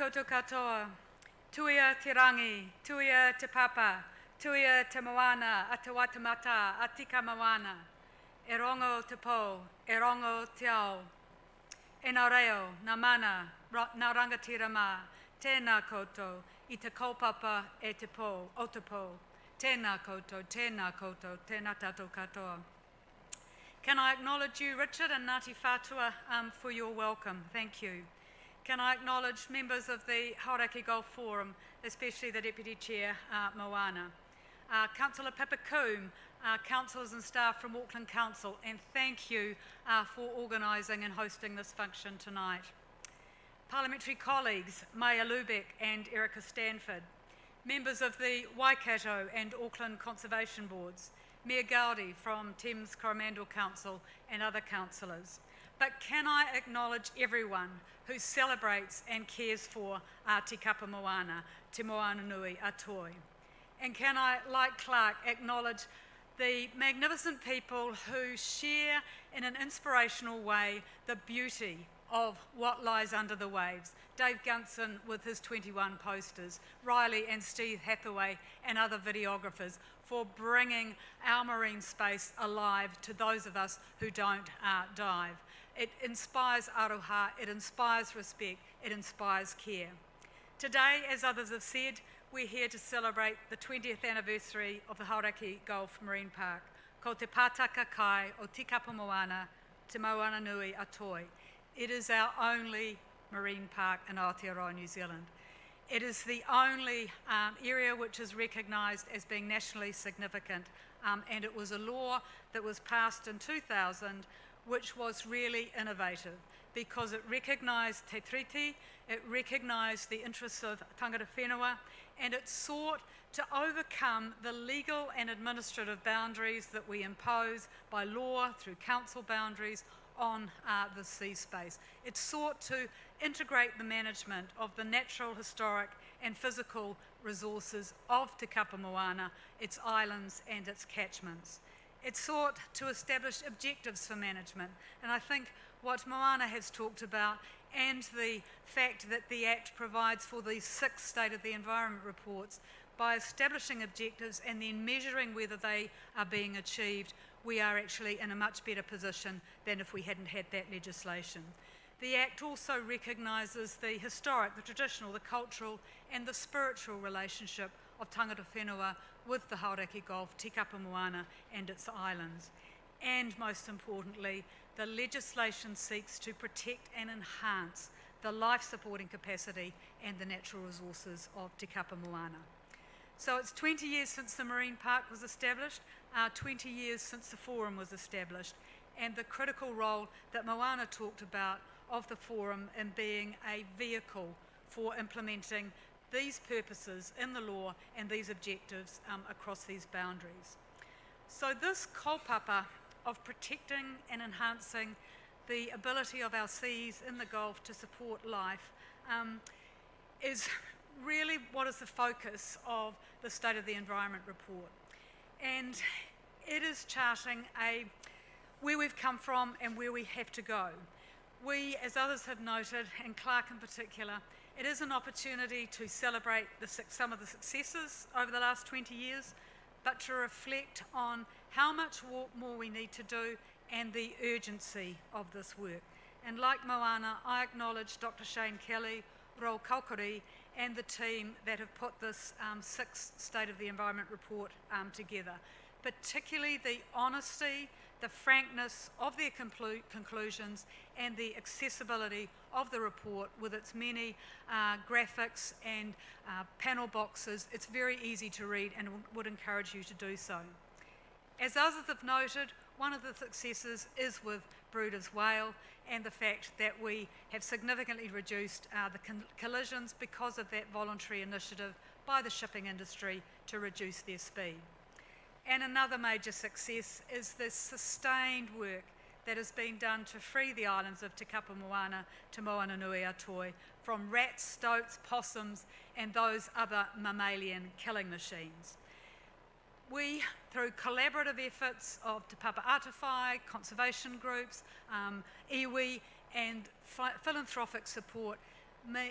koutou katoa, tuia te rangi, tuia te papa, tuia te moana, a te watamata, a tika moana. E rongo te pō, e rongo te ao. E nā reo, nā mana, nā rangatira mā, tēnā koutou, i te kaupapa e te pō, o te pō. Tēnā koutou, tēnā koutou, tēnā tātou katoa. Can I acknowledge you, Richard and Ngāti Whātua, um, for your welcome? Thank you. Can I acknowledge members of the Hauraki Gulf Forum, especially the Deputy Chair, uh, Moana. Uh, Councillor Coom, uh, councillors and staff from Auckland Council, and thank you uh, for organising and hosting this function tonight. Parliamentary colleagues, Marja Lubeck and Erica Stanford, members of the Waikato and Auckland Conservation Boards, Mayor Goudie from Thames Coromandel Council and other councillors. But can I acknowledge everyone who celebrates and cares for uh, Tīkapa Moana, Te Moana Nui, Atoi? And can I, like Clark, acknowledge the magnificent people who share in an inspirational way the beauty of what lies under the waves. Dave Gunson with his 21 posters, Riley and Steve Hathaway and other videographers for bringing our marine space alive to those of us who don't uh, dive. It inspires aroha, it inspires respect, it inspires care. Today, as others have said, we're here to celebrate the 20th anniversary of the Hauraki Gulf Marine Park. Ko te pātaka kai o Te Moana, Te Nui Atoi. It is our only marine park in Aotearoa, New Zealand. It is the only um, area which is recognised as being nationally significant, um, and it was a law that was passed in 2000 which was really innovative because it recognised te triti, it recognised the interests of tangata whenua, and it sought to overcome the legal and administrative boundaries that we impose by law through council boundaries on uh, the sea space. It sought to integrate the management of the natural, historic and physical resources of Tīkapa Moana, its islands and its catchments. It sought to establish objectives for management, and I think what Moana has talked about and the fact that the Act provides for these six State of the Environment reports by establishing objectives and then measuring whether they are being achieved, we are actually in a much better position than if we hadn't had that legislation. The Act also recognises the historic, the traditional, the cultural and the spiritual relationship of tangata whenua with the Hauraki Gulf, Tīkapa Moana and its islands. And most importantly, the legislation seeks to protect and enhance the life supporting capacity and the natural resources of Tīkapa Moana. So it's 20 years since the Marine Park was established, uh, 20 years since the Forum was established, and the critical role that Moana talked about of the Forum in being a vehicle for implementing these purposes in the law and these objectives um, across these boundaries. So this kaupapa of protecting and enhancing the ability of our seas in the Gulf to support life um, is really what is the focus of the State of the Environment report. And it is charting a where we've come from and where we have to go. We, as others have noted, and Clark in particular, it is an opportunity to celebrate the, some of the successes over the last 20 years, but to reflect on how much more we need to do and the urgency of this work. And like Moana, I acknowledge Dr. Shane Kelly, Ro Kaukuri, and the team that have put this um, sixth State of the Environment report um, together, particularly the honesty, the frankness of their conclu conclusions, and the accessibility of the report with its many uh, graphics and uh, panel boxes. It's very easy to read and would encourage you to do so. As others have noted, one of the successes is with Bryde's Whale and the fact that we have significantly reduced uh, the collisions because of that voluntary initiative by the shipping industry to reduce their speed. And another major success is the sustained work that has been done to free the islands of Tīkapa Moana to Moana Nui Atoi from rats, stoats, possums, and those other mammalian killing machines. We, through collaborative efforts of Te Papa Atawhai, conservation groups, um, iwi, and philanthropic support,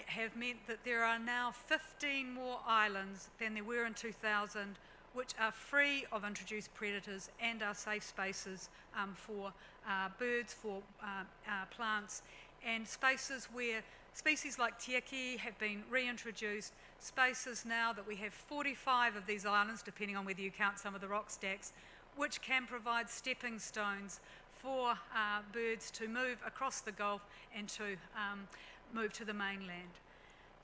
have meant that there are now 15 more islands than there were in 2000, which are free of introduced predators and are safe spaces um, for uh, birds, for uh, uh, plants, and spaces where species like tīeke have been reintroduced, spaces now that we have 45 of these islands, depending on whether you count some of the rock stacks, which can provide stepping stones for uh, birds to move across the Gulf and to um, move to the mainland.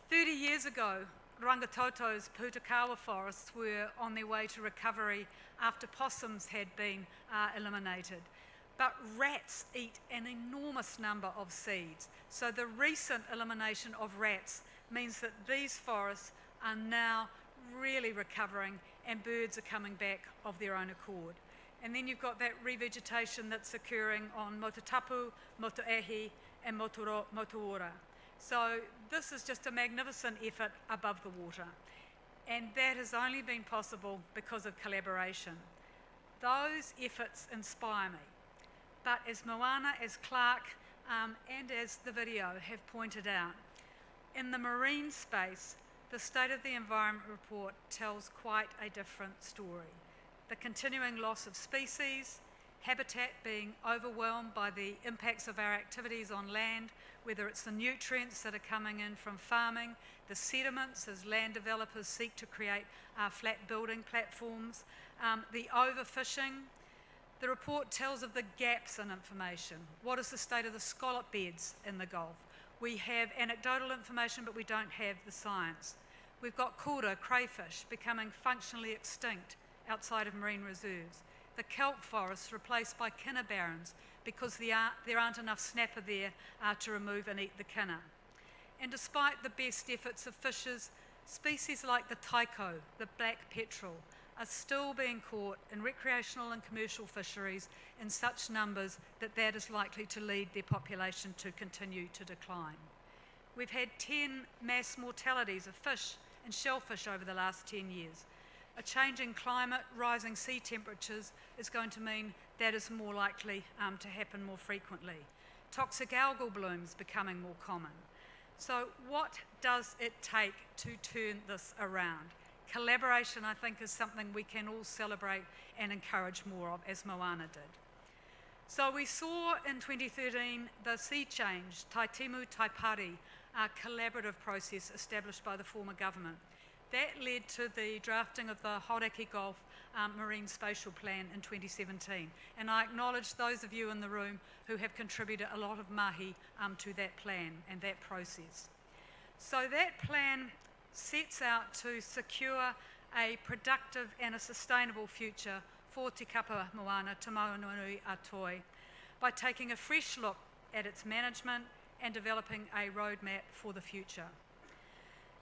30 years ago, Rangitoto's pōhutukawa forests were on their way to recovery after possums had been uh, eliminated. But rats eat an enormous number of seeds. So the recent elimination of rats means that these forests are now really recovering and birds are coming back of their own accord. And then you've got that revegetation that's occurring on Motutapu, Motuihe, and Motuora. So this is just a magnificent effort above the water. And that has only been possible because of collaboration. Those efforts inspire me. But as Moana, as Clark, um, and as the video have pointed out, in the marine space, the State of the Environment report tells quite a different story. The continuing loss of species, habitat being overwhelmed by the impacts of our activities on land, whether it's the nutrients that are coming in from farming, the sediments as land developers seek to create flat building platforms, um, the overfishing. The report tells of the gaps in information. What is the state of the scallop beds in the Gulf? We have anecdotal information, but we don't have the science. We've got kura, crayfish, becoming functionally extinct outside of marine reserves the kelp forests replaced by kina barrens because there aren't enough snapper there uh, to remove and eat the kina. And despite the best efforts of fishers, species like the taiko, the black petrel, are still being caught in recreational and commercial fisheries in such numbers that that is likely to lead their population to continue to decline. We've had 10 mass mortalities of fish and shellfish over the last 10 years, a changing climate, rising sea temperatures is going to mean that is more likely um, to happen more frequently. Toxic algal blooms becoming more common. So what does it take to turn this around? Collaboration, I think, is something we can all celebrate and encourage more of, as Moana did. So we saw in 2013 the Sea Change, Taitimu Taipari, a collaborative process established by the former government. That led to the drafting of the Hauraki Gulf um, Marine Spatial Plan in 2017. And I acknowledge those of you in the room who have contributed a lot of mahi um, to that plan and that process. So that plan sets out to secure a productive and a sustainable future for Tīkapa Moana, Te Maunganui Atoi, by taking a fresh look at its management and developing a roadmap for the future.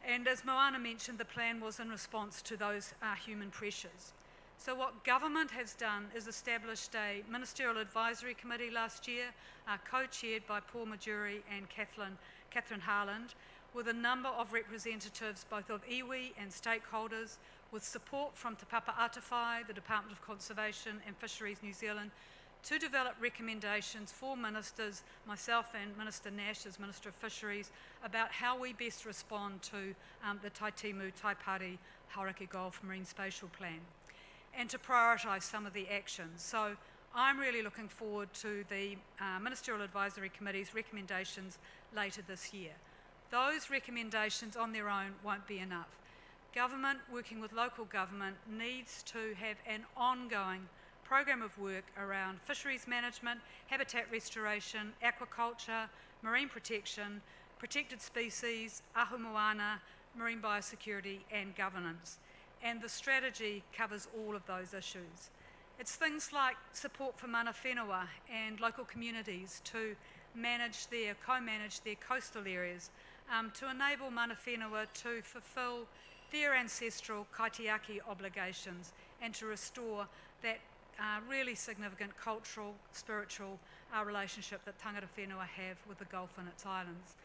And as Moana mentioned, the plan was in response to those uh, human pressures. So what government has done is established a ministerial advisory committee last year, uh, co-chaired by Paul Majurey and Catherine Harland, with a number of representatives both of iwi and stakeholders, with support from Te Papa Atawhai, the Department of Conservation and Fisheries New Zealand, to develop recommendations for ministers, myself and Minister Nash as Minister of Fisheries, about how we best respond to um, the Taitimu Taipari Hauraki Gulf Marine Spatial Plan and to prioritise some of the actions. So I'm really looking forward to the uh, Ministerial Advisory Committee's recommendations later this year. Those recommendations on their own won't be enough. Government, working with local government, needs to have an ongoing program of work around fisheries management, habitat restoration, aquaculture, marine protection, protected species, ahu moana, marine biosecurity and governance. And the strategy covers all of those issues. It's things like support for mana whenua and local communities to manage their, co-manage their coastal areas, um, to enable mana whenua to fulfil their ancestral kaitiaki obligations and to restore that uh, really significant cultural, spiritual uh, relationship that tangata whenua have with the Gulf and its islands.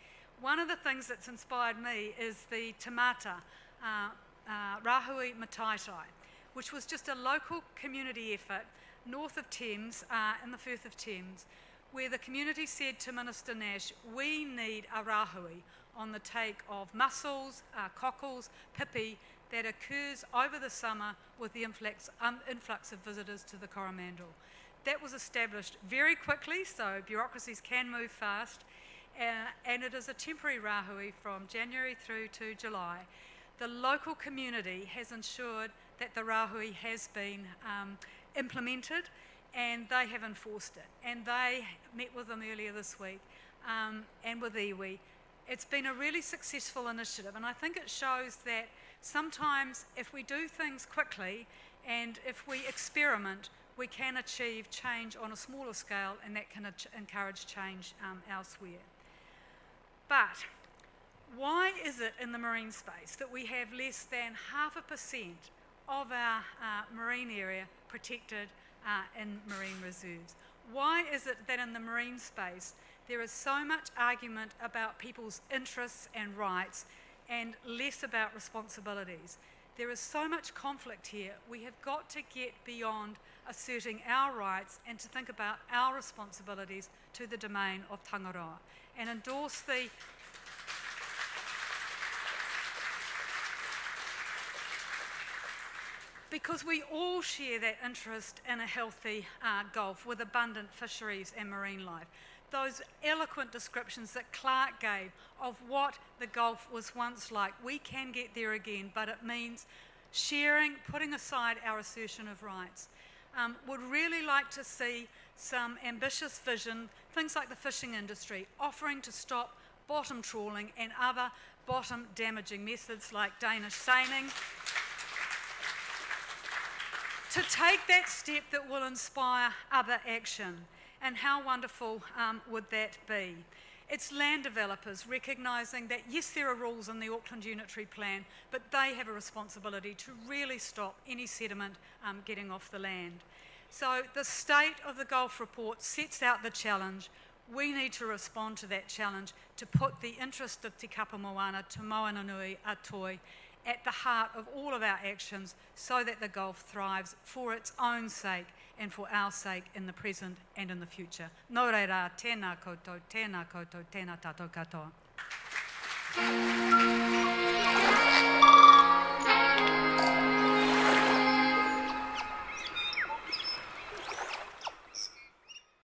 One of the things that's inspired me is the Tamata uh, uh, Rahui Mataitai, which was just a local community effort north of Thames, uh, in the Firth of Thames, where the community said to Minister Nash, we need a rahui on the take of mussels, uh, cockles, pipi that occurs over the summer with the influx, um, influx of visitors to the Coromandel. That was established very quickly, so bureaucracies can move fast, uh, and it is a temporary rahui from January through to July. The local community has ensured that the rahui has been um, implemented and they have enforced it. And they met with them earlier this week um, and with iwi. It's been a really successful initiative, and I think it shows that sometimes if we do things quickly and if we experiment, we can achieve change on a smaller scale, and that can encourage change um, elsewhere. But why is it in the marine space that we have less than half a percent of our uh, marine area protected uh, in marine reserves. Why is it that in the marine space there is so much argument about people's interests and rights and less about responsibilities? There is so much conflict here. We have got to get beyond asserting our rights and to think about our responsibilities to the domain of Tangaroa and endorse the because we all share that interest in a healthy uh, Gulf with abundant fisheries and marine life. Those eloquent descriptions that Clark gave of what the Gulf was once like, we can get there again, but it means sharing, putting aside our assertion of rights. Um, would really like to see some ambitious vision, things like the fishing industry, offering to stop bottom trawling and other bottom damaging methods like Danish seining to take that step that will inspire other action. And how wonderful um, would that be? It's land developers recognising that yes, there are rules in the Auckland Unitary Plan, but they have a responsibility to really stop any sediment um, getting off the land. So the State of the Gulf report sets out the challenge. We need to respond to that challenge to put the interest of Tīkapa Moana, Te Moananui, Atoi, at the heart of all of our actions so that the Gulf thrives for its own sake and for our sake in the present and in the future. Nō reira, tēnā koutou, tēnā koutou, tēnā tātou katoa.